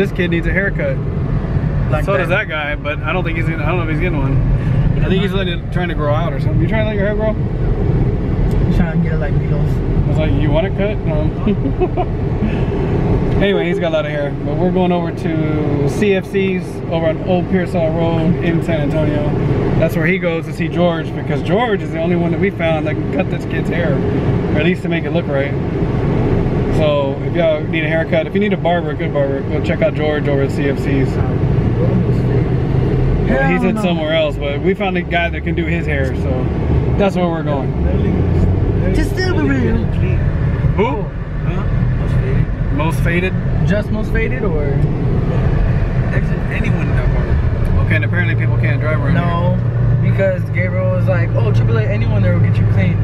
This kid needs a haircut. Like so does that guy, but I don't think he's. Gonna, I don't know if he's getting one. I think he's letting it, trying to grow out or something. You trying to let your hair grow? I'm Trying to get it like Beatles. I was like, you want it cut? No. anyway, he's got a lot of hair. But we're going over to CFC's over on Old Pearsall Road in San Antonio. That's where he goes to see George because George is the only one that we found that can cut this kid's hair, or at least to make it look right. So if y'all need a haircut, if you need a barber, a good barber, go check out George over at CFC's. Well, he's Hell in somewhere else, but we found a guy that can do his hair, so that's where we're going. Just still be real. Who? Most faded? Just most faded or Anyone in that part. Okay, and apparently people can't drive around no? Because Gabriel was like, oh, triple A, anyone there will get you clean.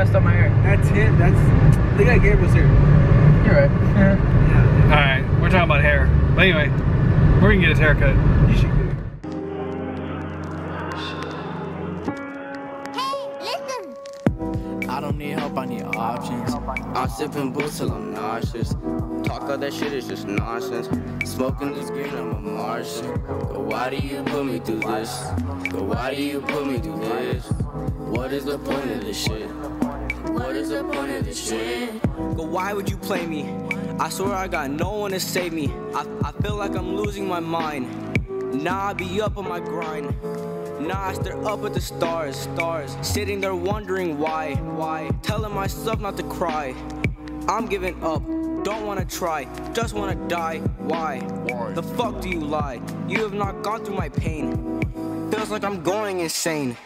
Two of them messed up my hair. That's it. That's the guy Gabriel's here. You're right. Yeah. here. Alright, we're talking about hair. But anyway, we're gonna get his haircut. You should do. I don't need help, I need options. I'm sipping booze till I'm nauseous. Talk all that shit is just nonsense. Smoking this green, I'm a Martian. But why do you put me through this? But why do you put me through this? What is the point of this shit? What is the point of this shit? But why would you play me? I swear I got no one to save me. I, I feel like I'm losing my mind. Nah, I be up on my grind. Nah, I stare up at the stars, stars. Sitting there wondering why, why. Telling myself not to cry. I'm giving up, don't wanna try, just wanna die. Why? The fuck do you lie? You have not gone through my pain. Feels like I'm going insane.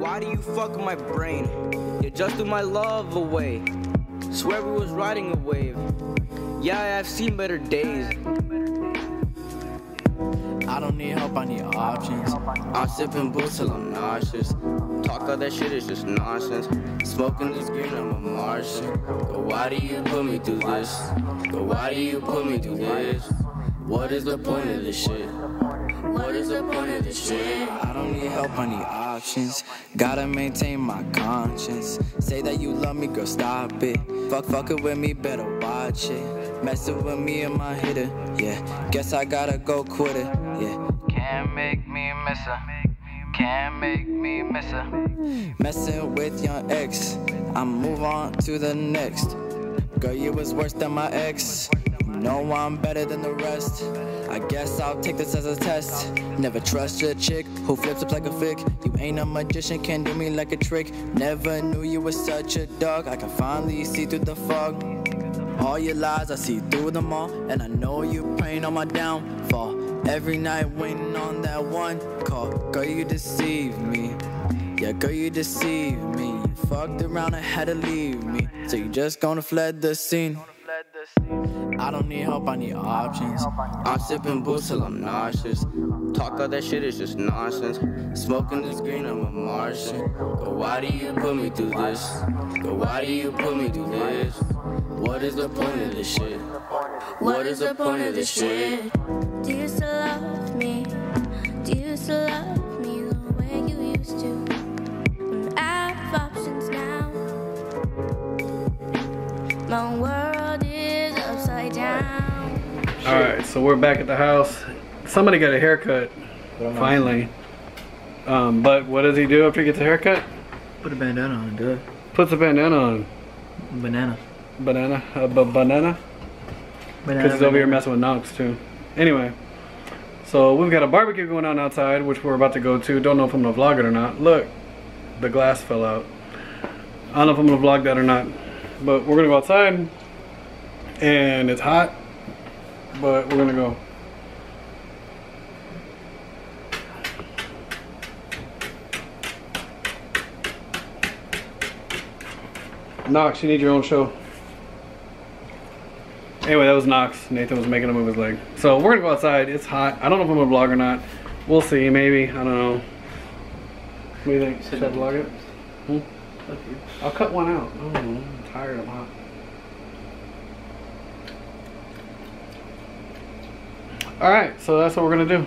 Why do you fuck with my brain? Just threw my love away. Swear we was riding a wave. Yeah, I've seen better days. I don't need help, I need options. I'm sipping booze till I'm nauseous. Talk all that shit is just nonsense. Smoking this green, I'm a Martian. But why do you put me through this? But why do you put me through this? What is the point of this shit? What is the point of this shit? I don't need help, I need options. Gotta maintain my conscience. Say that you love me, girl, stop it. Fuck, fuck it with me, better watch it. Messing with me and my hitter, yeah. Guess I gotta go quit it, yeah. Can't make me miss her. Can't make me miss her. Messing with your ex, I move on to the next. Girl, you was worse than my ex. Know I'm better than the rest. I guess I'll take this as a test. Never trust a chick who flips up like a fig. You ain't a magician, can't do me like a trick. Never knew you were such a dog. I can finally see through the fog. All your lies, I see through them all. And I know you praying on my downfall. Every night waiting on that one call. Girl, you deceive me. Yeah, girl, you deceive me. You fucked around and had to leave me. So you just gonna fled the scene. I don't need help, I need options. I'm sipping booze till I'm nauseous. Talk all that shit is just nonsense. Smoking this green, I'm a Martian. But why do you put me through this? But why do you put me through this? What is the point of this shit? What is the point of this shit? Do you still love me? Do you still love me down. Alright, so we're back at the house. Somebody got a haircut, finally. Um, but what does he do after he gets a haircut? Put a bandana on and do it. Puts a bandana on. Banana. Banana? A b- banana? Because he's over here messing with Knox too. Anyway, so we've got a barbecue going on outside, which we're about to go to. Don't know if I'm gonna vlog it or not. Look, the glass fell out. I don't know if I'm gonna vlog that or not. But we're gonna go outside, and it's hot, but we're gonna go. Knox, you need your own show. Anyway, that was Knox. Nathan was making him move his leg. So we're gonna go outside. It's hot. I don't know if I'm gonna vlog or not. We'll see. Maybe. I don't know. What do you think? Should I vlog it? Hmm? I'll cut one out. I. I'm tired. I'm hot. All right. So that's what we're gonna do.